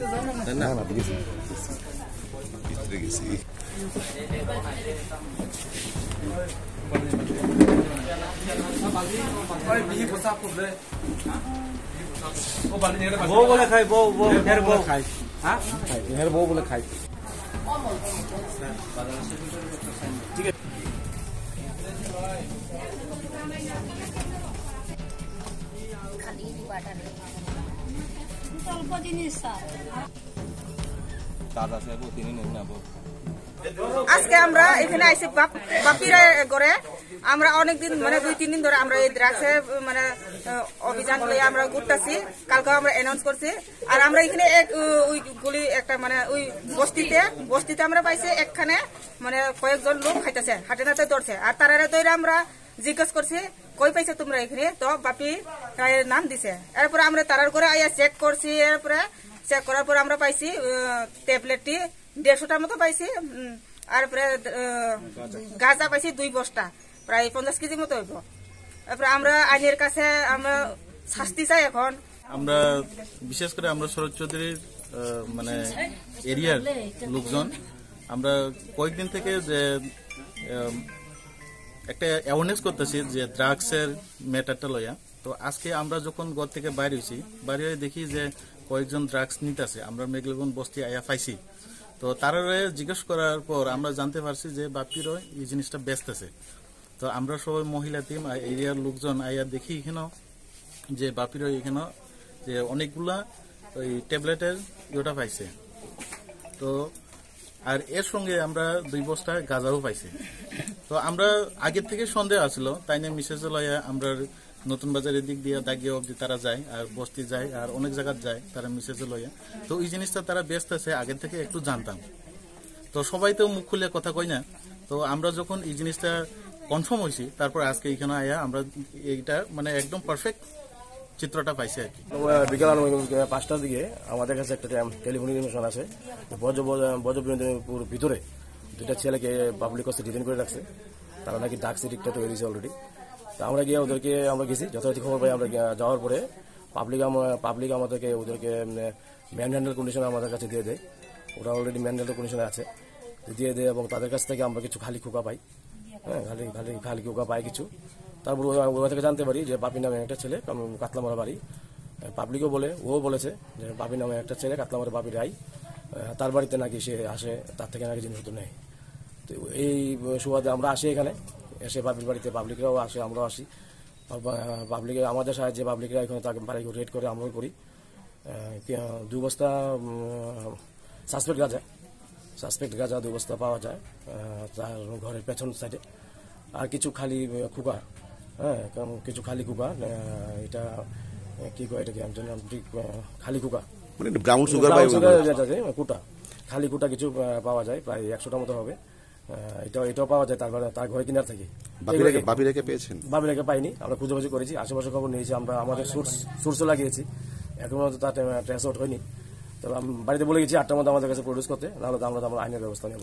Nana, nana, pergi sini. Pergi sini. ठीक है। অল্প জিনিস স্যার। দাদা সাহেব তিনি নেন না বউ। আজকে আমরা এখানে আইসি বাপিরা করে আমরা অনেকদিন মানে দুই তিন দিন ধরে আমরা এই দ্রাক্ষে মানে অভিযান লইয়া আমরা ঘুরতেছি। কালকে আমরা অ্যানাউন্স করছি। আর আমরা এখানে এক উ- ওই গুলি একটা মানে ওই বস্তিতে বস্তিতে আমরা পাইছি একখানে মানে কয়েকজন লোক খাইতেছে হাটে নাতে ধরছে আর তারা তৈরি আমরা জিজ্ঞেস করছি কই পাইছে তোমরা এখানে? তো বাপি নাম দিছে। এরপরে আমরা তারার করে আইয়া চেক করছি, এরপরে চেক করার পর আমরা পাইছি ট্যাবলেটটি দেড়শোটার মতো পাইছি আর পরে গাঁজা পাইছি দুই বস্তা, প্রায় পঞ্চাশ কেজি মতো হইব। তারপরে আমরা আইনের কাছে আমরা শাস্তি চাই এখন। আমরা, বিশেষ করে আমরা শরৎ চৌধুরীর মানে এরিয়ার লোকজন, আমরা কয়েকদিন থেকে যে একটা অ্যাওয়ারনেস করতেছি যে ড্রাগসের ম্যাটারটা লইয়া। তো আজকে আমরা যখন ঘর থেকে বাইরে হয়েছি বাইরে হয়ে দেখি যে কয়েকজন ড্রাগস নিতেছে। আমরা মেঘলগুন বস্তি আয়া পাইছি। তো তারা জিজ্ঞেস করার পর আমরা জানতে পারছি যে বাপিরও এই জিনিসটা বেচতেছে তো আমরা সবাই মহিলা টিম এরিয়ার লোকজন আইয়া দেখি এখানেও যে বাপিরও এখানে যে অনেকগুলা ওই ট্যাবলেটের ইয়েটা পাইছে। তো আর এর সঙ্গে আমরা দুই বস্তা গাঁজাও পাইছি। তো আমরা আগের থেকে সন্দেহ আসছিল তাই নিয়ে মিসেজ লয়া আমরা নতুন বাজারের দিক দিয়ে দাগিয়ে অব্দি তারা যায় আর বস্তি যায় আর অনেক জায়গায় যায় তারা মিসেজ লইয়া তো এই জিনিসটা তারা ব্যস্ত আছে, আগের থেকে একটু জানতাম। তো সবাই তো মুখ খুলে কথা কই না। তো আমরা যখন এই জিনিসটা কনফার্ম হয়েছি তারপর আজকে এখানে আয়া আমরা এইটা মানে একদম পারফেক্ট চিত্রটা পাইছি আর কি। বিকেল পাঁচটার দিকে আমাদের কাছে একটা টেলিফোন আছে। বজ্র বজ্রবিন্দুপুর ভিতরে। দুটা ছেলেকে পাবলিক কাছে ডিটেন করে রাখছে। তারা নাকি ডাক সিটিকটা তৈরি হয়েছে অলরেডি তো আমরা গিয়ে ওদেরকে, আমরা গেছি, যথাযথ খবর পাই আমরা যাওয়ার পরে পাবলিক পাবলিক আমাদেরকে, ওদেরকে ম্যান হ্যান্ডেল কন্ডিশন আমাদের কাছে দিয়ে দেয়। ওরা অলরেডি ম্যান হ্যান্ডেল কন্ডিশনে আছে। দিয়ে দেয় এবং তাদের কাছ থেকে আমরা কিছু খালি খোকা পাই। হ্যাঁ খালি খালি খালি খোকা পাই কিছু। তারপর ওরা থেকে জানতে পারি যে বাপি নামে একটা ছেলে কাতলামারা বাড়ি। পাবলিকও বলে, ও বলেছে যে বাপি নামে একটা ছেলে, কাতলামারা বাপি রাই। তার বাড়িতে নাকি সে আসে, তার থেকে নাকি জিনিসপত্র নেয়। তো এই সুবাদে আমরা আসি এখানে। এসে বাপির বাড়িতে পাবলিকরাও আসে আমরাও আসি। পাবলিকে আমাদের সাহায্যে পাবলিকরা এখানে তাকে বাড়ি রেড করে আমরাও করি। দু বস্তা সাসপেক্ট গাঁজা। সাসপেক্ট গাঁজা দু বস্তা পাওয়া যায় তার ঘরের পেছন সাইডে আর কিছু খালি কুকা হ্যাঁ কিছু খালি আহ, এটা কি কয় এটাকে আমি জানি ঠিক, খালি মানে ব্রাউন সুগার কুটা। খালি কুটা কিছু পাওয়া যায় প্রায় একশোটা মতো হবে। আহ, এটাও পাওয়া যায় তার তার ঘরে কিনার থেকে। বাপিরাকে পেয়েছেন? বাবিরাকে পাইনি আমরা খুঁজোবাজি করেছি আশেপাশে খবর নিয়েছি আমরা আমাদের সোর্স সোর্সও লাগিয়েছি। এখনও তো তার ট্রেস হয়নি। তবে আমি বাড়িতে বলে গেছি আটটার মধ্যে আমাদের কাছে প্রডিউস করতে নাহলে তো আমরা আইনের ব্যবস্থা নেব।